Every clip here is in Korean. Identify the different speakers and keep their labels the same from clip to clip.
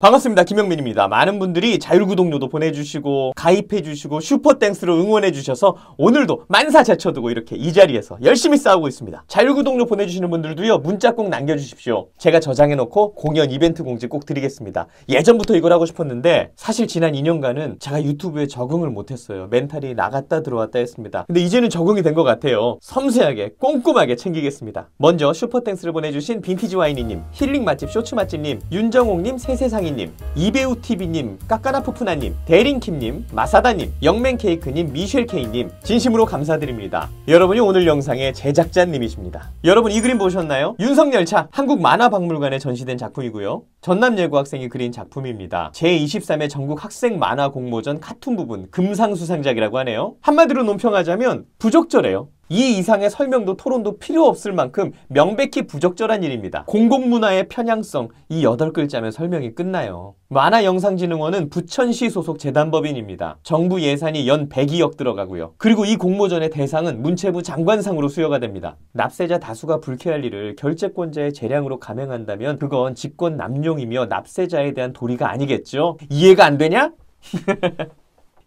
Speaker 1: 반갑습니다. 김영민입니다. 많은 분들이 자율구독료도 보내주시고 가입해주시고 Super Thanks로 응원해주셔서 오늘도 만사 제쳐두고 이렇게 이 자리에서 열심히 싸우고 있습니다. 자율구독료 보내주시는 분들도요 문자 꼭 남겨주십시오. 제가 저장해놓고 공연 이벤트 공지 꼭 드리겠습니다. 예전부터 이걸 하고 싶었는데 사실 지난 2년간은 제가 유튜브에 적응을 못했어요. mental이 나갔다 들어왔다 했습니다. 근데 이제는 적응이 된 것 같아요. 섬세하게 꼼꼼하게 챙기겠습니다. 먼저 Super Thanks를 보내주신 빈티지 와이니님, 힐링 맛집 쇼츠 맛집님, 윤정옥님, 세세상이 님 이배우TV님, 까까나푸푸나님, 대링킴님, 마사다님, 영맨케이크님, 미셸케이님 진심으로 감사드립니다. 여러분이 오늘 영상의 제작자님이십니다. 여러분 이 그림 보셨나요? 윤석열차 한국만화박물관에 전시된 작품이고요. 전남 예고 학생이 그린 작품입니다. 제23회 전국 학생 만화 공모전 카툰 부분 금상수상작이라고 하네요. 한마디로 논평하자면 부적절해요. 이 이상의 설명도 토론도 필요 없을 만큼 명백히 부적절한 일입니다. 공공문화의 편향성 이 8글자면 설명이 끝나요. 만화영상진흥원은 부천시 소속 재단법인입니다. 정부 예산이 연 100여억 들어가고요. 그리고 이 공모전의 대상은 문체부 장관상으로 수여가 됩니다. 납세자 다수가 불쾌할 일을 결재권자의 재량으로 감행한다면 그건 직권 남용이며 납세자에 대한 도리가 아니겠죠? 이해가 안 되냐?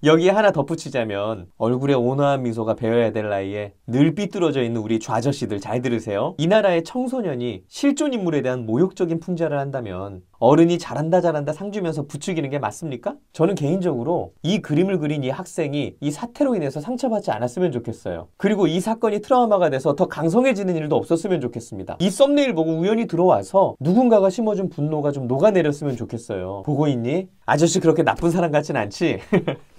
Speaker 1: 여기에 하나 덧붙이자면 얼굴에 온화한 미소가 배어야 될 나이에 늘 삐뚤어져 있는 우리 좌저씨들 잘 들으세요. 이 나라의 청소년이 실존 인물에 대한 모욕적인 풍자를 한다면 어른이 잘한다 잘한다 상 주면서 부추기는 게 맞습니까? 저는 개인적으로 이 그림을 그린 이 학생이 이 사태로 인해서 상처받지 않았으면 좋겠어요. 그리고 이 사건이 트라우마가 돼서 더 강성해지는 일도 없었으면 좋겠습니다. 이 썸네일 보고 우연히 들어와서 누군가가 심어준 분노가 좀 녹아내렸으면 좋겠어요. 보고 있니? 아저씨 그렇게 나쁜 사람 같진 않지?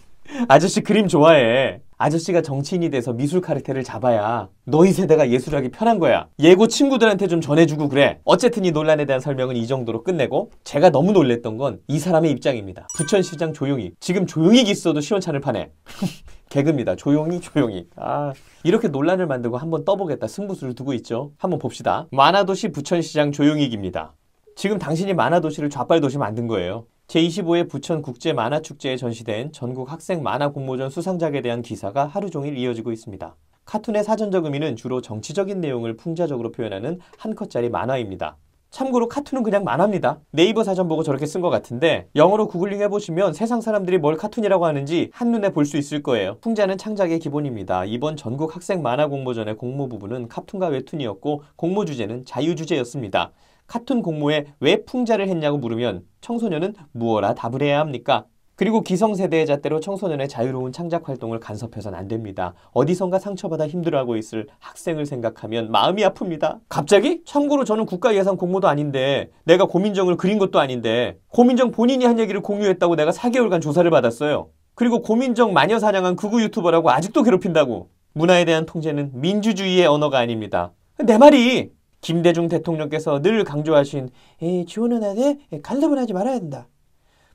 Speaker 1: 아저씨 그림 좋아해. 아저씨가 정치인이 돼서 미술 카르텔을 잡아야 너희 세대가 예술하기 편한 거야. 예고 친구들한테 좀 전해주고 그래. 어쨌든 이 논란에 대한 설명은 이 정도로 끝내고 제가 너무 놀랬던 건 이 사람의 입장입니다. 부천시장 조용히. 지금 조용히 있어도 시원찮을 판에. 개그입니다. 조용히 조용히. 아 이렇게 논란을 만들고 한번 떠보겠다 승부수를 두고 있죠. 한번 봅시다. 만화도시 부천시장 조용익입니다. 지금 당신이 만화도시를 좌빨도시 만든 거예요. 제25회 부천 국제 만화축제에 전시된 전국 학생 만화 공모전 수상작에 대한 기사가 하루 종일 이어지고 있습니다. 카툰의 사전적 의미는 주로 정치적인 내용을 풍자적으로 표현하는 한 컷짜리 만화입니다. 참고로 카툰은 그냥 만화입니다. 네이버 사전 보고 저렇게 쓴 것 같은데 영어로 구글링 해보시면 세상 사람들이 뭘 카툰이라고 하는지 한눈에 볼 수 있을 거예요. 풍자는 창작의 기본입니다. 이번 전국 학생 만화 공모전의 공모 부분은 카툰과 웹툰이었고 공모 주제는 자유 주제였습니다. 카툰 공모에 왜 풍자를 했냐고 물으면 청소년은 무어라 답을 해야 합니까? 그리고 기성세대의 잣대로 청소년의 자유로운 창작 활동을 간섭해선 안 됩니다. 어디선가 상처받아 힘들어하고 있을 학생을 생각하면 마음이 아픕니다. 갑자기? 참고로 저는 국가예산 공모도 아닌데 내가 고민정을 그린 것도 아닌데 고민정 본인이 한 얘기를 공유했다고 내가 4개월간 조사를 받았어요. 그리고 고민정 마녀 사냥한 극우 유튜버라고 아직도 괴롭힌다고. 문화에 대한 통제는 민주주의의 언어가 아닙니다. 내 말이 김대중 대통령께서 늘 강조하신 에, 지원은 하되 간섭을 하지 말아야 된다.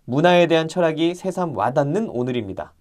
Speaker 1: 문화에 대한 철학이 새삼 와닿는 오늘입니다.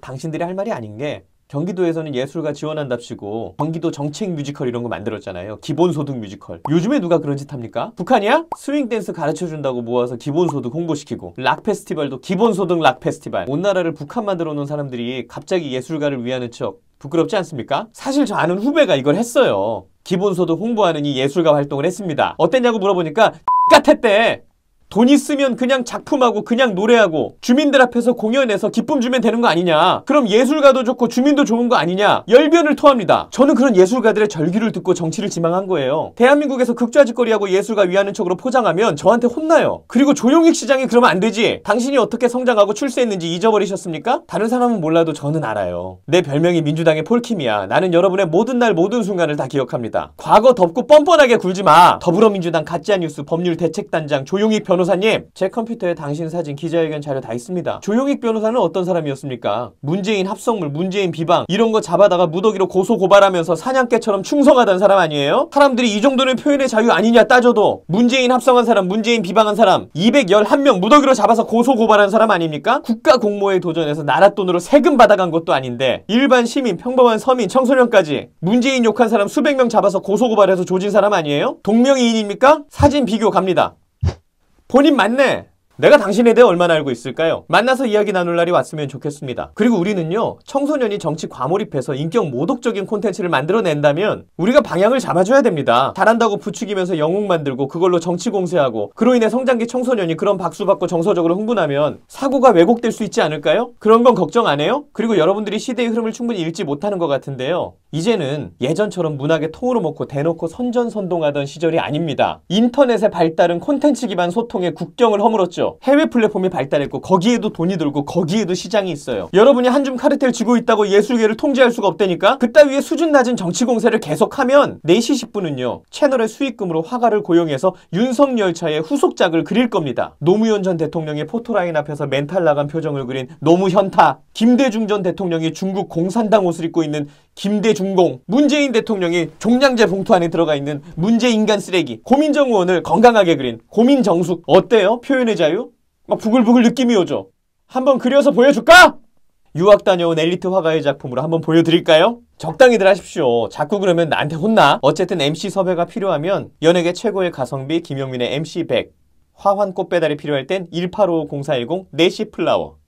Speaker 1: 당신들이 할 말이 아닌 게 경기도에서는 예술가 지원한답시고 경기도 정책 뮤지컬 이런 거 만들었잖아요. 기본소득 뮤지컬. 요즘에 누가 그런 짓 합니까? 북한이야? 스윙 댄스 가르쳐준다고 모아서 기본소득 홍보시키고 락 페스티벌도 기본소득 락 페스티벌. 온 나라를 북한 만들어 놓은 사람들이 갑자기 예술가를 위하는 척 부끄럽지 않습니까? 사실 저 아는 후배가 이걸 했어요. 기본소득 홍보하는 이 예술가 활동을 했습니다. 어땠냐고 물어보니까 같았대. 돈 있으면 그냥 작품하고 그냥 노래하고 주민들 앞에서 공연해서 기쁨 주면 되는 거 아니냐. 그럼 예술가도 좋고 주민도 좋은 거 아니냐. 열변을 토합니다. 저는 그런 예술가들의 절규를 듣고 정치를 지망한 거예요. 대한민국에서 극좌짓거리하고 예술가 위하는 척으로 포장하면 저한테 혼나요. 그리고 조용익 시장이 그러면 안 되지. 당신이 어떻게 성장하고 출세했는지 잊어버리셨습니까? 다른 사람은 몰라도 저는 알아요. 내 별명이 민주당의 폴킴이야. 나는 여러분의 모든 날 모든 순간을 다 기억합니다. 과거 덮고 뻔뻔하게 굴지 마. 더불어민주당 가짜뉴스 법률 대책단장 조용익 변 변호사님, 제 컴퓨터에 당신 사진, 기자회견 자료 다 있습니다. 조용익 변호사는 어떤 사람이었습니까? 문재인 합성물, 문재인 비방 이런 거 잡아다가 무더기로 고소 고발하면서 사냥개처럼 충성하던 사람 아니에요? 사람들이 이 정도는 표현의 자유 아니냐 따져도 문재인 합성한 사람, 문재인 비방한 사람 211명 무더기로 잡아서 고소 고발한 사람 아닙니까? 국가 공모에 도전해서 나라 돈으로 세금 받아간 것도 아닌데 일반 시민, 평범한 서민, 청소년까지 문재인 욕한 사람 수백 명 잡아서 고소 고발해서 조진 사람 아니에요? 동명이인입니까? 사진 비교 갑니다. 본인 맞네. 내가 당신에 대해 얼마나 알고 있을까요? 만나서 이야기 나눌 날이 왔으면 좋겠습니다. 그리고 우리는요, 청소년이 정치 과몰입해서 인격 모독적인 콘텐츠를 만들어낸다면 우리가 방향을 잡아줘야 됩니다. 잘한다고 부추기면서 영웅 만들고 그걸로 정치 공세하고 그로 인해 성장기 청소년이 그런 박수 받고 정서적으로 흥분하면 사고가 왜곡될 수 있지 않을까요? 그런 건 걱정 안 해요? 그리고 여러분들이 시대의 흐름을 충분히 읽지 못하는 것 같은데요. 이제는 예전처럼 문학계 통으로 먹고 대놓고 선전선동하던 시절이 아닙니다. 인터넷의 발달은 콘텐츠 기반 소통의 국경을 허물었죠. 해외 플랫폼이 발달했고 거기에도 돈이 들고 거기에도 시장이 있어요. 여러분이 한 줌 카르텔 쥐고 있다고 예술계를 통제할 수가 없다니까? 그따위의 수준 낮은 정치 공세를 계속하면 4시 10분은요. 채널의 수익금으로 화가를 고용해서 윤석열차의 후속작을 그릴 겁니다. 노무현 전 대통령의 포토라인 앞에서 멘탈 나간 표정을 그린 노무현타 김대중 전 대통령이 중국 공산당 옷을 입고 있는 김대중공 문재인 대통령이 종량제 봉투 안에 들어가 있는 문재인간 쓰레기 고민정 의원을 건강하게 그린 고민정숙 어때요? 표현의 자유? 막 부글부글 느낌이 오죠. 한번 그려서 보여줄까? 유학 다녀온 엘리트 화가의 작품으로 한번 보여드릴까요? 적당히들 하십시오. 자꾸 그러면 나한테 혼나. 어쨌든 MC 섭외가 필요하면 연예계 최고의 가성비 김용민의 MC 100 화환 꽃배달이 필요할 땐 1855-0410 4시 플라워